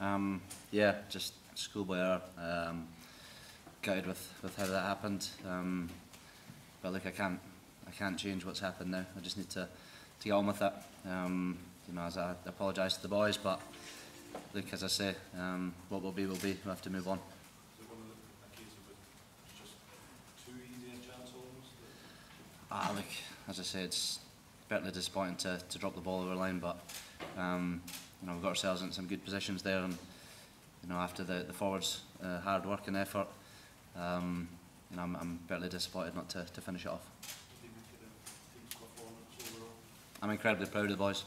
Um, yeah, just schoolboy error. Um, gutted with, with how that happened. Um, but look, I can't I can't change what's happened now. I just need to, to get on with it. Um, you know, as I apologise to the boys, but look, as I say, um, what will be will be. We have to move on. Ah, look, as I say, it's bitterly disappointing to, to drop the ball over the line, but um, you know we've got ourselves in some good positions there, and you know after the, the forwards' uh, hard work and effort, um, you know I'm, I'm bitterly disappointed not to, to finish it off. I'm incredibly proud of the boys.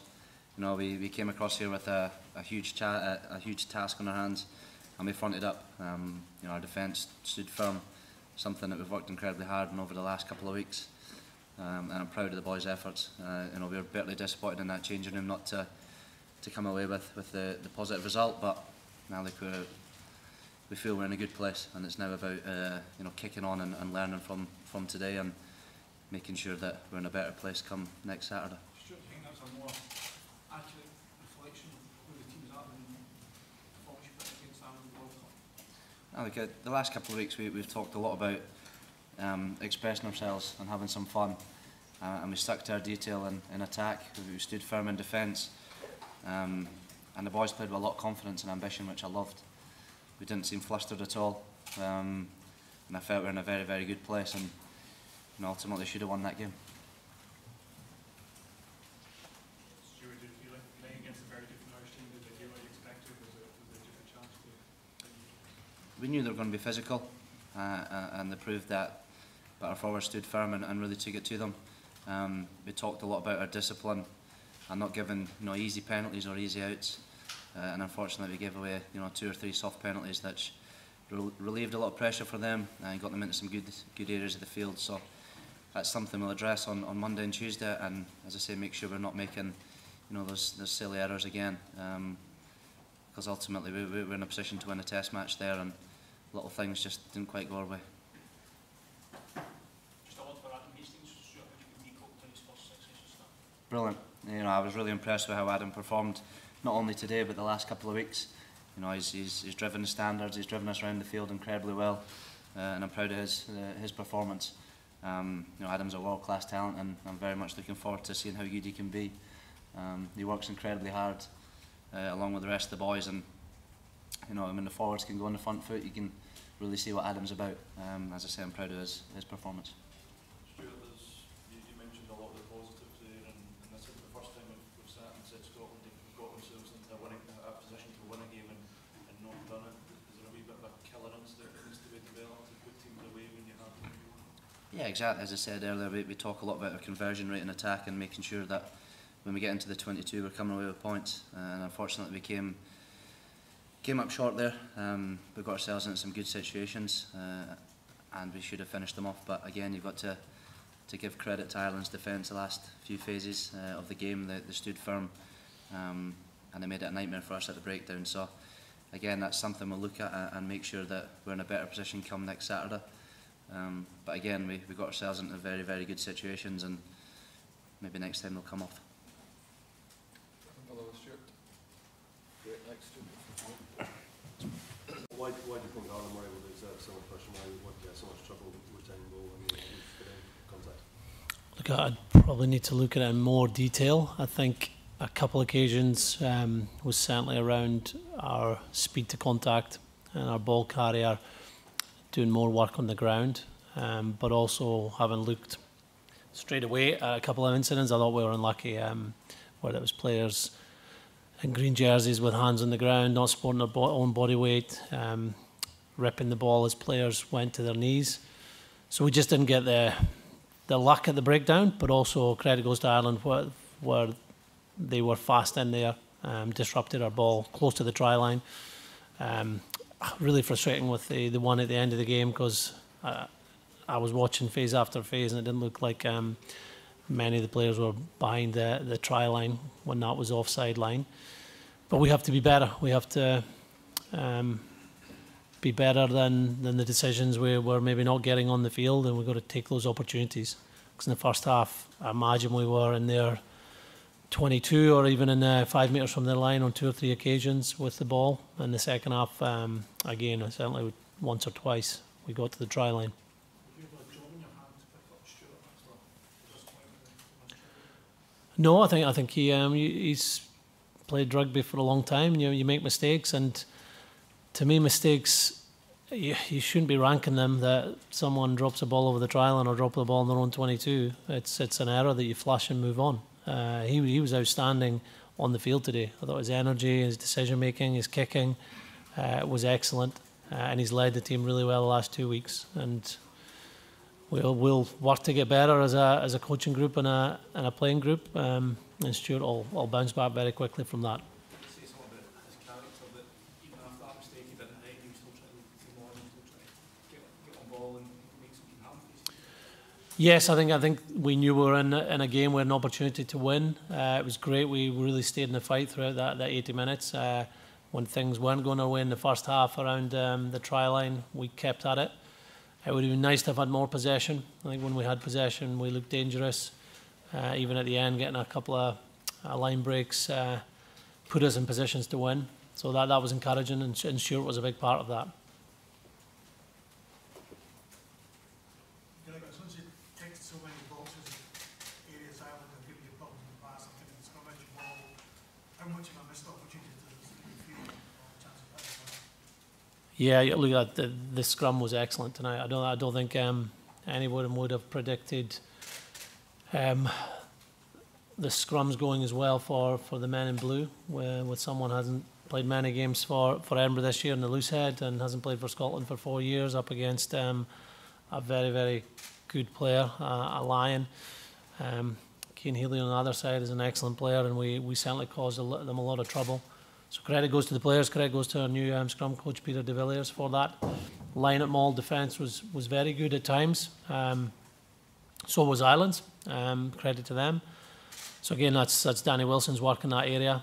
You know, we, we came across here with a, a huge a, a huge task on our hands, and we fronted up. Um, you know, our defence stood firm, something that we've worked incredibly hard on over the last couple of weeks. Um, and I'm proud of the boys' efforts. Uh, you know, we were bitterly disappointed in that changing room not to to come away with with the, the positive result, but now like we're, we feel we're in a good place, and it's now about uh, you know kicking on and, and learning from from today and making sure that we're in a better place come next Saturday. Stuart, think that's a more accurate reflection of where the team's at than the performance you put against Ireland in the World Cup? I think uh, the last couple of weeks we, we've talked a lot about um, expressing ourselves and having some fun. Uh, and we stuck to our detail in, in attack. We stood firm in defence. Um, and the boys played with a lot of confidence and ambition, which I loved. We didn't seem flustered at all. Um, and I felt we were in a very, very good place and, and ultimately should have won that game. Stuart, did you feel like playing against a very different Irish team? Did they do what you expected? Was it, was it a different challenge to We knew they were going to be physical uh, uh, and they proved that. But our forwards stood firm and, and really took it to them. Um, we talked a lot about our discipline and not giving you know, easy penalties or easy outs. Uh, and unfortunately, we gave away you know two or three soft penalties that rel relieved a lot of pressure for them and got them into some good good areas of the field. So that's something we'll address on, on Monday and Tuesday. And as I say, make sure we're not making you know those those silly errors again. Um, because ultimately we, we were in a position to win a test match there and little things just didn't quite go our way. Brilliant. You know, I was really impressed with how Adam performed, not only today but the last couple of weeks. You know, he's, he's, he's driven the standards, he's driven us around the field incredibly well, uh, and I'm proud of his uh, his performance. Um, you know, Adam's a world class talent, and I'm very much looking forward to seeing how good he can be. Um, he works incredibly hard, uh, along with the rest of the boys, and you know, when the forwards can go on the front foot, you can really see what Adam's about. Um, as I say, I'm proud of his, his performance. Yeah, exactly. As I said earlier, we, we talk a lot about our conversion rate in attack and making sure that when we get into the 22, we're coming away with points. Uh, and unfortunately, we came came up short there. Um, we got ourselves into some good situations, uh, and we should have finished them off. But again, you've got to to give credit to Ireland's defence the last few phases uh, of the game. They, they stood firm, um, and they made it a nightmare for us at the breakdown. So again, that's something we'll look at uh, and make sure that we're in a better position come next Saturday. Um, but again, we, we got ourselves into very, very good situations, and maybe next time they'll come off. Hello, Stuart. Great, next Stuart. Why, why do you think Alan Murray would exert so much pressure? Why would he have so much trouble retaining the ball when he was in contact? Look, I'd probably need to look at it in more detail. I think a couple of occasions um, was certainly around our speed to contact and our ball carrier doing more work on the ground, um, but also having looked straight away at a couple of incidents. I thought we were unlucky um, where it was players in green jerseys with hands on the ground, not supporting their own body weight, um, ripping the ball as players went to their knees. So we just didn't get the the luck at the breakdown, but also credit goes to Ireland where, where they were fast in there, um, disrupted our ball close to the try line. Um, really frustrating with the, the one at the end of the game because uh, I was watching phase after phase and it didn't look like um, many of the players were behind the, the try line when that was offside line. But we have to be better. We have to um, be better than, than the decisions we were maybe not getting on the field, and we've got to take those opportunities. Because in the first half, I imagine we were in there 22 or even in uh, five metres from the line on two or three occasions with the ball. In the second half, um, again, certainly once or twice we got to the try line. No, I think I think he um, he's played rugby for a long time. You you make mistakes, and to me, mistakes you, you shouldn't be ranking them. That someone drops a ball over the try line or drop the ball in their own twenty-two. It's it's an error that you flush and move on. Uh, he he was outstanding on the field today. I thought his energy, his decision making, his kicking uh, was excellent, uh, and he's led the team really well the last two weeks. And we'll we'll work to get better as a as a coaching group and a and a playing group. Um, and Stuart will, will bounce back very quickly from that. Yes, I think I think we knew we were in in a game with an opportunity to win. Uh, it was great. We really stayed in the fight throughout that, that 80 minutes. Uh, when things weren't going our way in the first half around um, the try line, we kept at it. It would have been nice to have had more possession. I think when we had possession, we looked dangerous. Uh, even at the end, getting a couple of uh, line breaks uh, put us in positions to win. So that, that was encouraging, and, and Stuart was a big part of that. You know, like, since you ticked so many boxes, areas Ireland have given you problems in the past, I think it's scrummage, ball, how much of a missed opportunity does you feel or chance of hitting Yeah, look at the, the scrum was excellent tonight. I don't I don't think um, anyone would have predicted um, the scrums going as well for, for the men in blue, where with someone hasn't played many games for, for Edinburgh this year in the loose head and hasn't played for Scotland for four years up against um, a very very good player, uh, a lion. Um, Cian Healy on the other side is an excellent player, and we, we certainly caused a them a lot of trouble. So credit goes to the players, credit goes to our new um, scrum coach Pieter de Villiers for that. Line at maul defence was was very good at times. Um, so was Ireland's. Um, credit to them. So again, that's that's Danny Wilson's work in that area,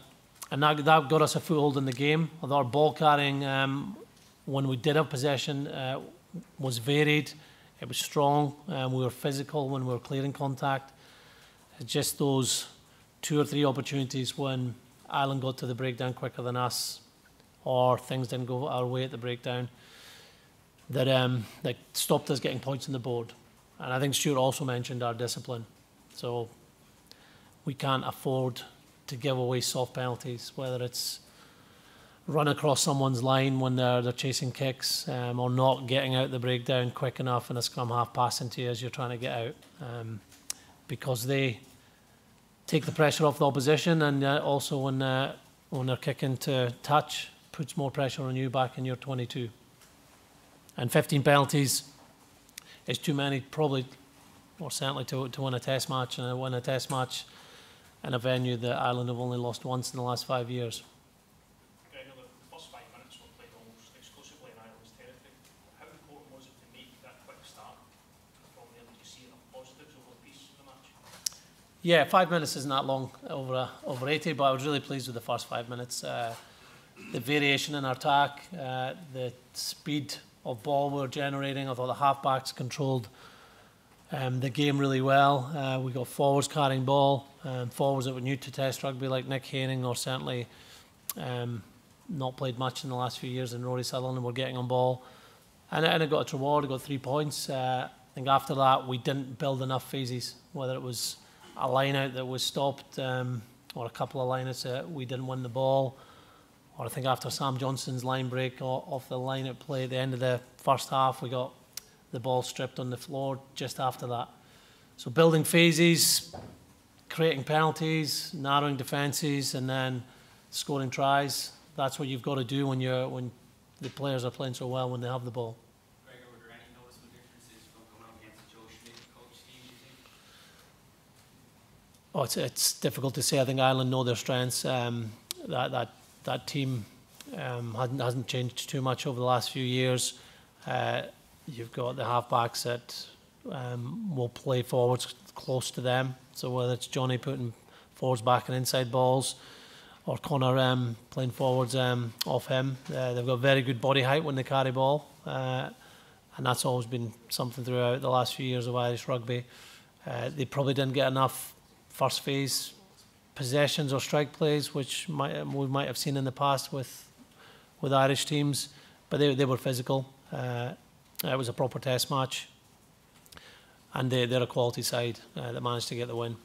and that that got us a foothold in the game. Although our ball carrying, um, when we did have possession, uh, was varied. It was strong. Um, we were physical when we were clearing contact. Just those two or three opportunities when Ireland got to the breakdown quicker than us, or things didn't go our way at the breakdown, that, um, that stopped us getting points on the board. And I think Stuart also mentioned our discipline. So we can't afford to give away soft penalties, whether it's run across someone's line when they're, they're chasing kicks um, or not getting out the breakdown quick enough in a scrum half passing to you as you're trying to get out um, because they take the pressure off the opposition and uh, also when, uh, when they're kicking to touch, puts more pressure on you back in your 22. And 15 penalties is too many, probably, or certainly to, to win a test match and win a test match in a venue that Ireland have only lost once in the last five years. Gregor, the first five minutes were played almost exclusively in Ireland's territory. How important was it to make that quick start from there? Do you see enough positives over the piece of the match? Yeah, five minutes isn't that long over over 80, but I was really pleased with the first five minutes. Uh, the variation in our attack, uh, the speed of ball we were generating. I thought the halfbacks controlled um, the game really well. Uh, we got forwards carrying ball, um, forwards that were new to Test rugby like Nick Haining, or certainly um, not played much in the last few years, and Rory Sutherland and were getting on ball. And, and it got its reward, it got three points. Uh, I think after that, we didn't build enough phases, whether it was a line out that was stopped um, or a couple of line outs that we didn't win the ball. Or I think after Sam Johnson's line break off the line out play at the end of the first half, we got the ball stripped on the floor just after that. So building phases, creating penalties, narrowing defences, and then scoring tries. That's what you've got to do when you're when the players are playing so well when they have the ball. Gregor, were there any noticeable differences from coming up against Joe Schmidt coach team, do you think? Oh, it's, it's difficult to say. I think Ireland know their strengths. Um, that that that team um, hasn't hasn't changed too much over the last few years. Uh, you've got the halfbacks that um, will play forwards close to them. So whether it's Johnny putting forwards back and inside balls, or Conor um, playing forwards um, off him, uh, they've got very good body height when they carry ball, uh, and that's always been something throughout the last few years of Irish rugby. Uh, they probably didn't get enough first phase possessions or strike plays, which might, we might have seen in the past with with Irish teams, but they, they were physical. Uh, it was a proper test match, and they, they're a quality side uh, that managed to get the win.